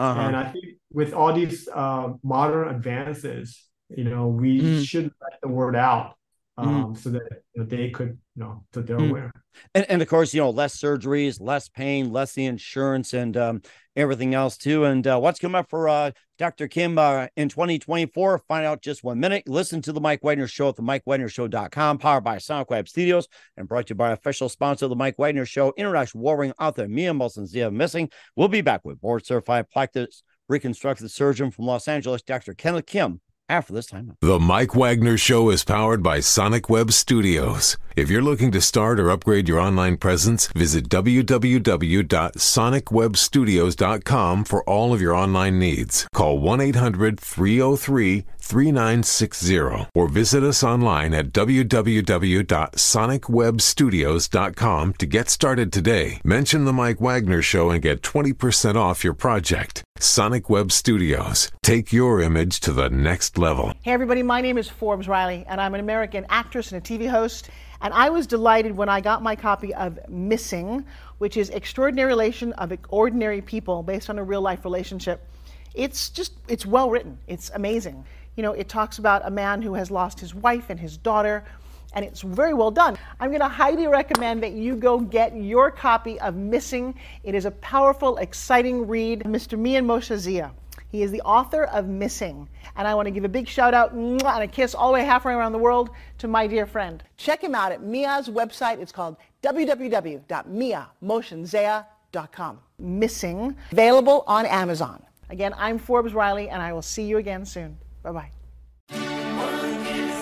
Uh-huh. And I think with all these uh, modern advances, you know, we mm. should let the word out mm. um, mm. so that you know, they could, you know, so they're mm. aware. And, and of course, you know, less surgeries, less pain, less the insurance, and um, everything else too. And uh, what's coming up for uh, Dr. Kim uh, in 2024? Find out just one minute. Listen to the Mike Wagner Show at the MikeWagnerShow.com, powered by SonicWeb Studios, and brought to you by official sponsor of the Mike Wagner Show, international warring author Mia Mohsin Zia Missing. We'll be back with board certified plastic reconstructive surgeon from Los Angeles, Dr. Kenneth Kim after this time. The Mike Wagner Show is powered by Sonic Web Studios. If you're looking to start or upgrade your online presence, visit www.sonicwebstudios.com for all of your online needs. Call 1 800 303 3960 or visit us online at www.sonicwebstudios.com to get started today. Mention the Mike Wagner Show and get 20% off your project. Sonic Web Studios. Take your image to the next level. Hey, everybody, my name is Forbes Riley, and I'm an American actress and a TV host. And I was delighted when I got my copy of Missing, which is Extraordinary Relation of Ordinary People based on a real life relationship. It's just, it's well written, it's amazing. You know, it talks about a man who has lost his wife and his daughter, and it's very well done. I'm going to highly recommend that you go get your copy of Missing. It is a powerful, exciting read. Mr. Mian Mohsin Zia. He is the author of Missing. And I want to give a big shout out and a kiss all the way halfway around the world to my dear friend. Check him out at Mia's website. It's called www.miamotionsea.com. Missing, available on Amazon. Again, I'm Forbes Riley, and I will see you again soon. Bye bye.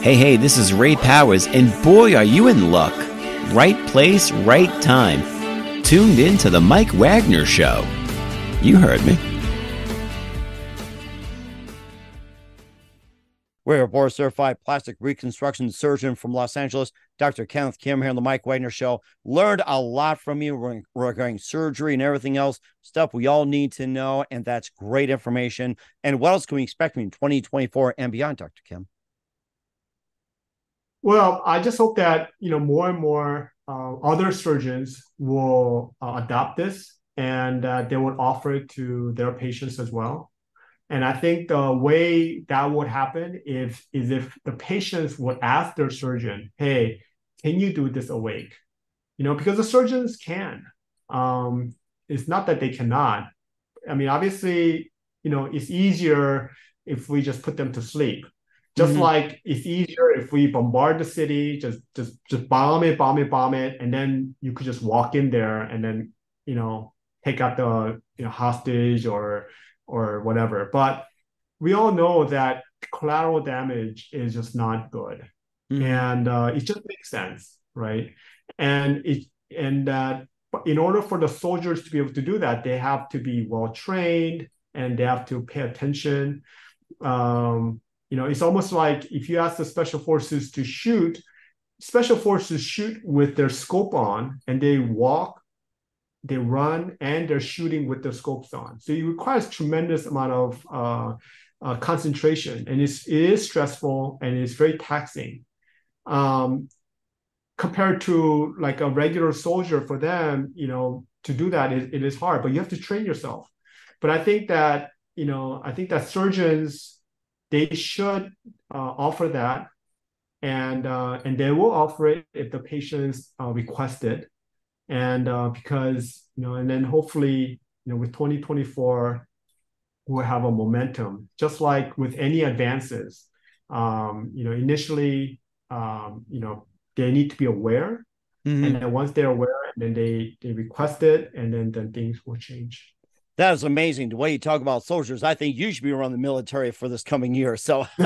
Hey, hey, this is Ray Powers, and boy, are you in luck. Right place, right time. Tuned in to The Mike Wagner Show. You heard me. We're a board certified plastic reconstruction surgeon from Los Angeles, Dr. Kenneth Kim here on the Mike Wagner Show. Learned a lot from you regarding surgery and everything else, stuff we all need to know. And that's great information. And what else can we expect in 2024 and beyond, Dr. Kim? Well, I just hope that you know more and more uh, other surgeons will uh, adopt this and uh, they would offer it to their patients as well. And I think the way that would happen if is if the patients would ask their surgeon, "Hey, can you do this awake?" You know, because the surgeons can. Um, it's not that they cannot. I mean, obviously, you know, it's easier if we just put them to sleep. Just mm-hmm. like it's easier if we bombard the city, just just just bomb it, bomb it, bomb it, and then you could just walk in there and then you know take out the you know hostage or or whatever. But we all know that collateral damage is just not good, mm-hmm. and uh, it just makes sense, right? And it and that in order for the soldiers to be able to do that, they have to be well trained and they have to pay attention. Um, you know, it's almost like if you ask the special forces to shoot, special forces shoot with their scope on and they walk they run and they're shooting with their scopes on. So it requires tremendous amount of uh, uh, concentration, and it's, it is stressful and it's very taxing. Um, compared to like a regular soldier, for them, you know, to do that it, it is hard, but you have to train yourself. But I think that you know, I think that surgeons they should uh, offer that, and uh, and they will offer it if the patients uh, request it and uh, because you know and then hopefully you know with 2024 we'll have a momentum just like with any advances um, you know initially um, you know they need to be aware mm-hmm. and then once they're aware then they they request it and then then things will change that is amazing. The way you talk about soldiers, I think you should be around the military for this coming year. So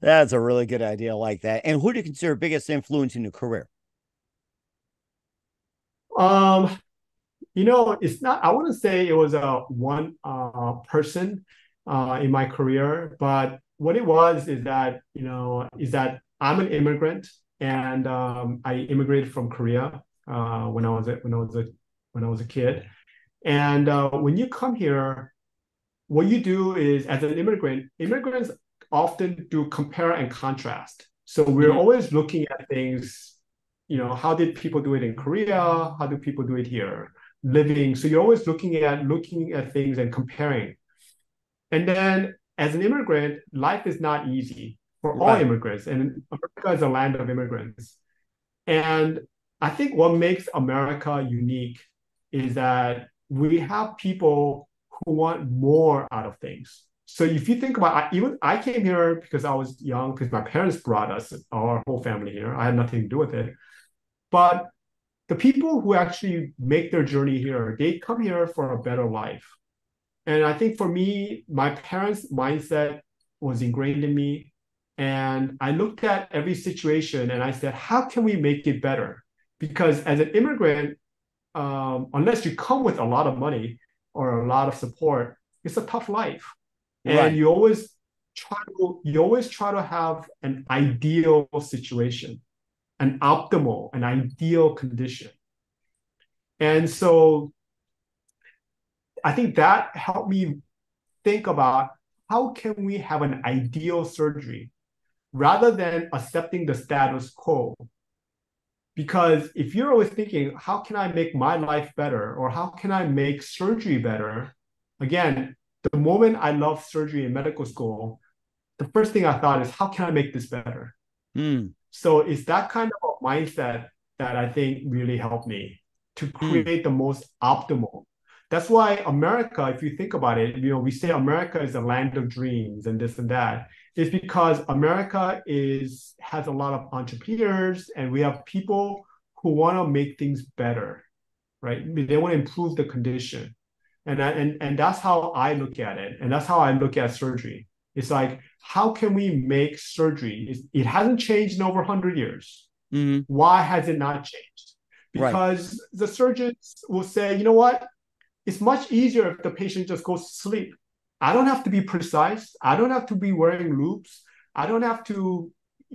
that's a really good idea like that. And who do you consider biggest influence in your career? Um, you know, it's not. I wouldn't say it was a one uh, person uh, in my career, but what it was is that you know is that I'm an immigrant and um, I immigrated from Korea uh, when I was a, when I was a when I was a kid, and uh, when you come here, what you do is as an immigrant, immigrants often do compare and contrast. So we're mm-hmm. always looking at things you know, how did people do it in Korea? How do people do it here? living. So you're always looking at looking at things and comparing. And then as an immigrant, life is not easy for right. all immigrants, and America is a land of immigrants. And I think what makes America unique is that we have people who want more out of things. So if you think about even I came here because I was young because my parents brought us our whole family here. I had nothing to do with it. But the people who actually make their journey here, they come here for a better life. And I think for me, my parents' mindset was ingrained in me. And I looked at every situation and I said, how can we make it better? Because as an immigrant, um, unless you come with a lot of money or a lot of support, it's a tough life. Right. And you always try to you always try to have an ideal situation, an optimal, an ideal condition. And so I think that helped me think about how can we have an ideal surgery rather than accepting the status quo. Because if you're always thinking, how can I make my life better or how can I make surgery better? Again, the moment I loved surgery in medical school, the first thing I thought is, how can I make this better? Mm. So it's that kind of a mindset that I think really helped me to hmm. create mm. the most optimal that's why America, if you think about it, you know, we say America is a land of dreams and this and that. It's because America is has a lot of entrepreneurs and we have people who want to make things better, right? They want to improve the condition. And, and, and that's how I look at it. And that's how I look at surgery. It's like, how can we make surgery? It hasn't changed in over 100 years. Mm-hmm. Why has it not changed? Because right. the surgeons will say, you know what? it's much easier if the patient just goes to sleep. I don't have to be precise. I don't have to be wearing loupes. I don't have to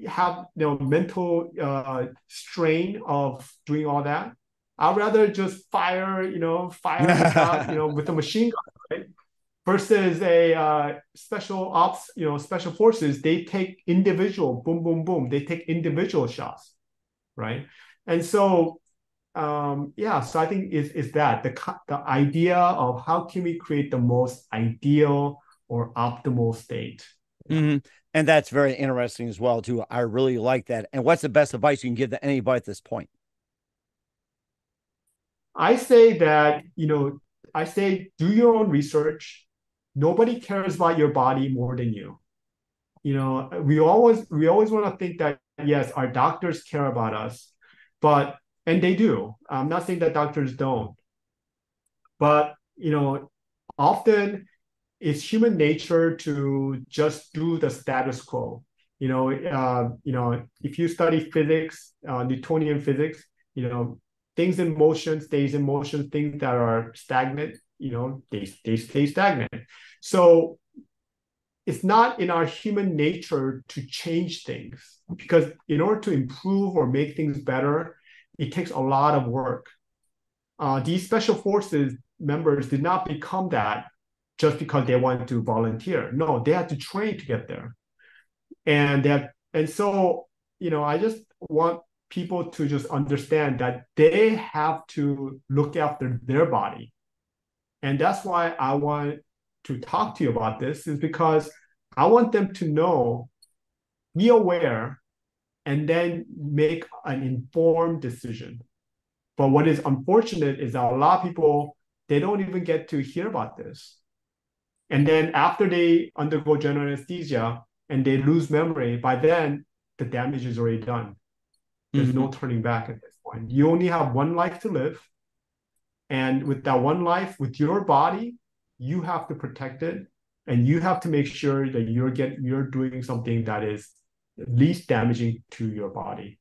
have you know mental uh, strain of doing all that. I'd rather just fire, you know, fire, you know, with a machine gun, right? Versus a uh, special ops, you know, special forces, they take individual, boom, boom, boom. They take individual shots, right? And so um, yeah, so I think is is that the the idea of how can we create the most ideal or optimal state. Mm-hmm. And that's very interesting as well too. I really like that. And what's the best advice you can give to anybody at this point? I say that you know, I say do your own research. Nobody cares about your body more than you. You know, we always we always want to think that yes, our doctors care about us, but and they do. I'm not saying that doctors don't, but you know, often it's human nature to just do the status quo. You know, uh, you know, if you study physics, uh, Newtonian physics, you know, things in motion stays in motion. Things that are stagnant, you know, they they stay stagnant. So it's not in our human nature to change things because in order to improve or make things better it takes a lot of work. Uh, these special forces members did not become that just because they wanted to volunteer. No, they had to train to get there. And that and so, you know, I just want people to just understand that they have to look after their body. And that's why I want to talk to you about this is because I want them to know, be aware and then make an informed decision. But what is unfortunate is that a lot of people they don't even get to hear about this. And then after they undergo general anesthesia and they lose memory, by then the damage is already done. There's mm-hmm. no turning back at this point. You only have one life to live. And with that one life, with your body, you have to protect it and you have to make sure that you're get you're doing something that is least damaging to your body.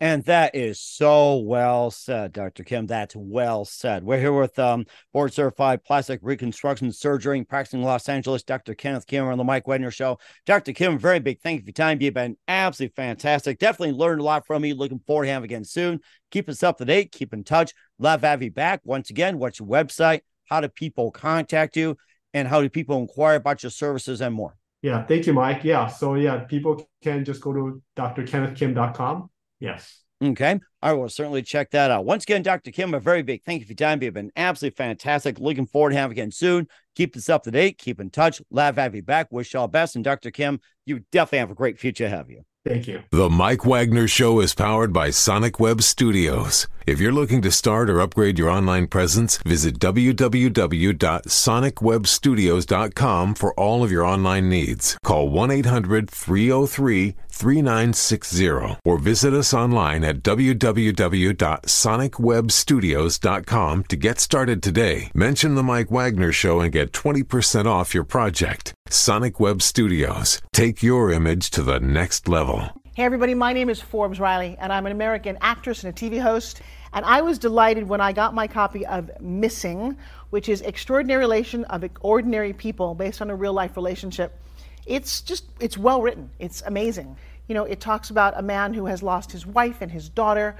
And that is so well said, Dr. Kim. That's well said. We're here with um, board certified plastic reconstruction surgery practicing Los Angeles, Dr. Kenneth Kim on the Mike Wagner Show. Dr. Kim, very big thank you for your time. You've been absolutely fantastic. Definitely learned a lot from you. Looking forward to having again soon. Keep us up to date. Keep in touch. Love have you back. Once again, what's your website? How do people contact you? And how do people inquire about your services and more? Yeah, thank you, Mike. Yeah, so yeah, people can just go to drkennethkim.com. Yes. Okay. I will certainly check that out. Once again, Dr. Kim, a very big thank you for your time. You've been absolutely fantastic. Looking forward to having you again soon. Keep this up to date. Keep in touch. Love have you back. Wish you all best. And Dr. Kim, you definitely have a great future have you. Thank you. The Mike Wagner Show is powered by Sonic Web Studios. If you're looking to start or upgrade your online presence, visit www.sonicwebstudios.com for all of your online needs. Call 1 800 303 3960 or visit us online at www.sonicwebstudios.com to get started today. Mention the Mike Wagner Show and get 20% off your project. Sonic Web Studios. Take your image to the next level. Hey, everybody, my name is Forbes Riley, and I'm an American actress and a TV host. And I was delighted when I got my copy of Missing, which is Extraordinary Relation of Ordinary People based on a real life relationship. It's just, it's well written. It's amazing. You know, it talks about a man who has lost his wife and his daughter,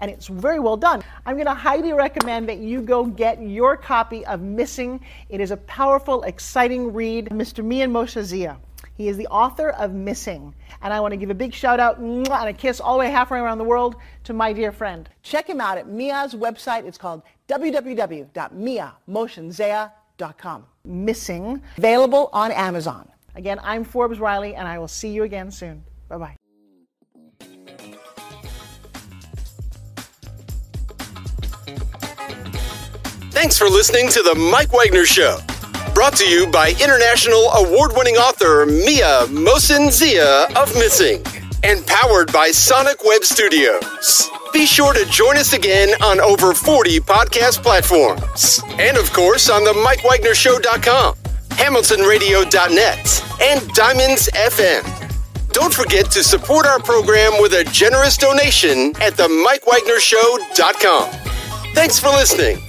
and it's very well done. I'm going to highly recommend that you go get your copy of Missing. It is a powerful, exciting read. Mr. Mian Mohsin Zia. He is the author of Missing. And I want to give a big shout out and a kiss all the way halfway around the world to my dear friend. Check him out at Mia's website. It's called www.miamotionsea.com. Missing, available on Amazon. Again, I'm Forbes Riley, and I will see you again soon. Bye bye. Thanks for listening to The Mike Wagner Show. Brought to you by international award winning author Mia Mohsin Zia of Missing and powered by Sonic Web Studios. Be sure to join us again on over 40 podcast platforms. And of course on the MikeWagnerShow.com, HamiltonRadio.net, and Diamonds FM. Don't forget to support our program with a generous donation at the MikeWagnerShow.com. Thanks for listening.